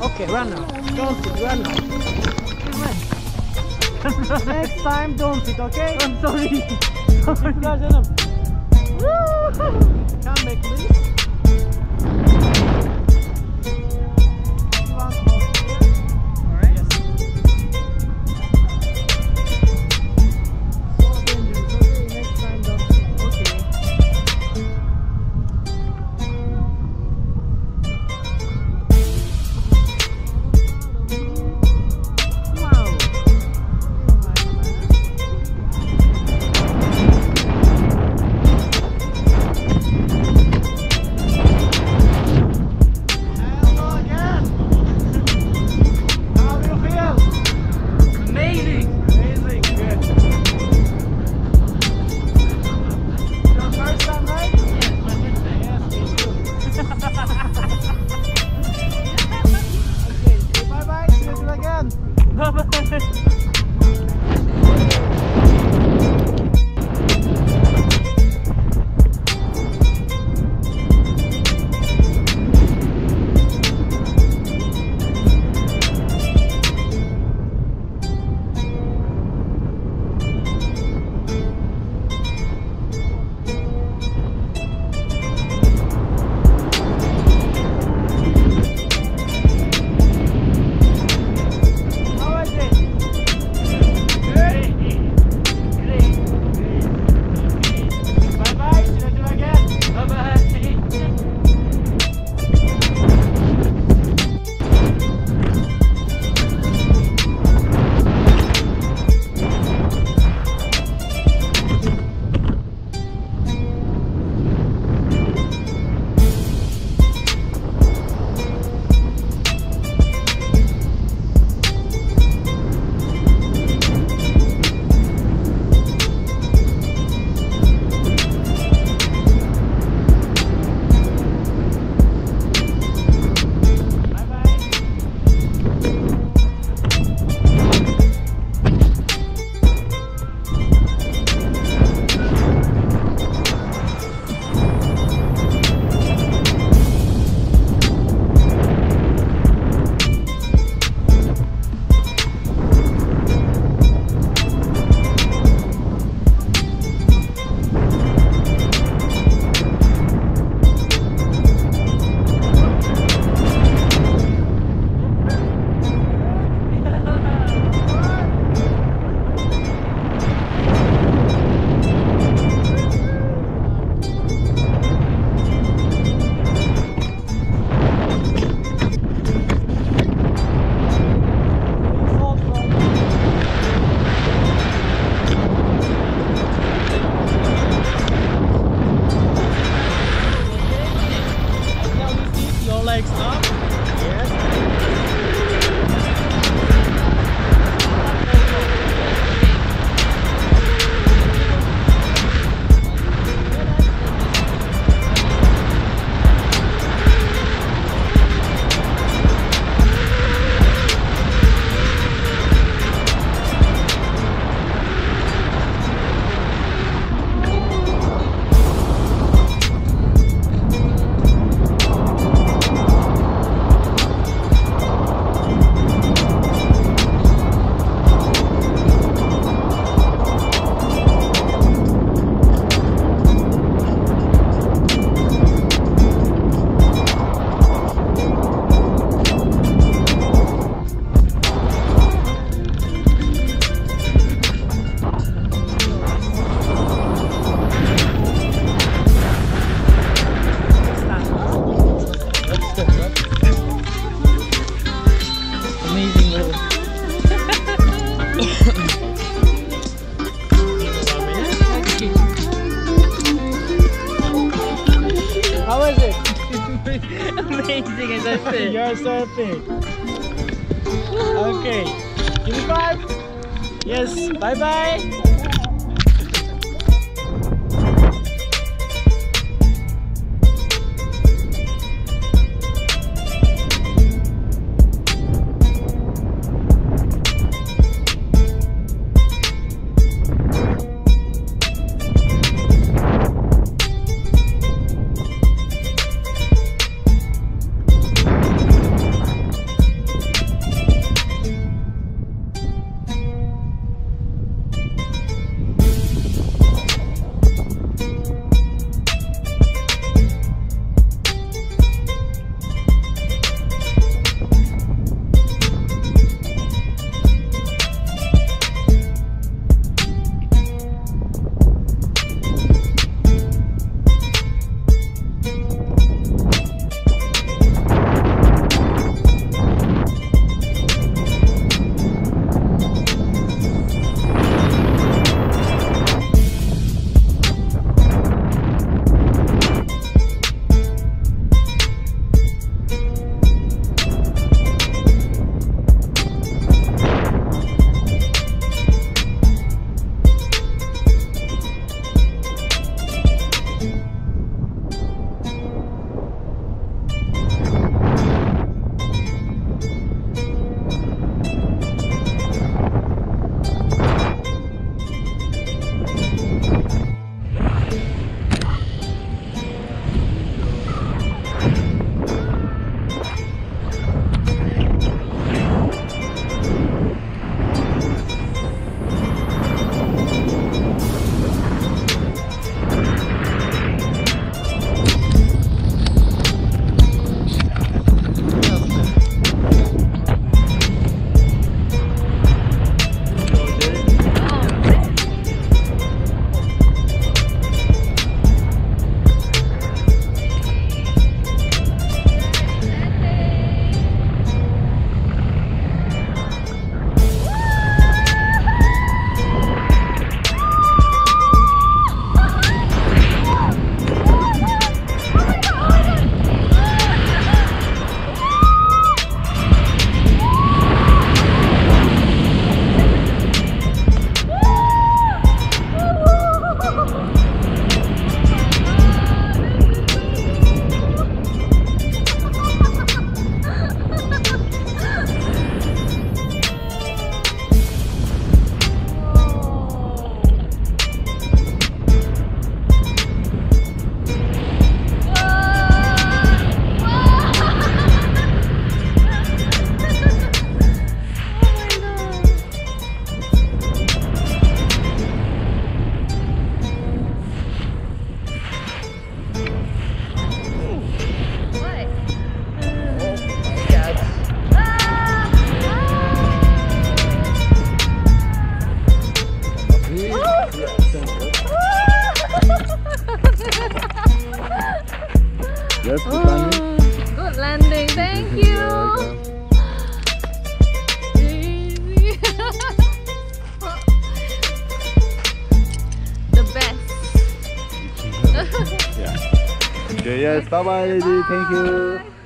Okay, run now. Don't sit, run now. Run. Next time, don't sit, okay? I'm sorry. sorry. Come back, please. legs up. surfing. You're surfing. Okay. Give me five. Yes. Bye bye. Yes. Bye bye, lady. Thank you.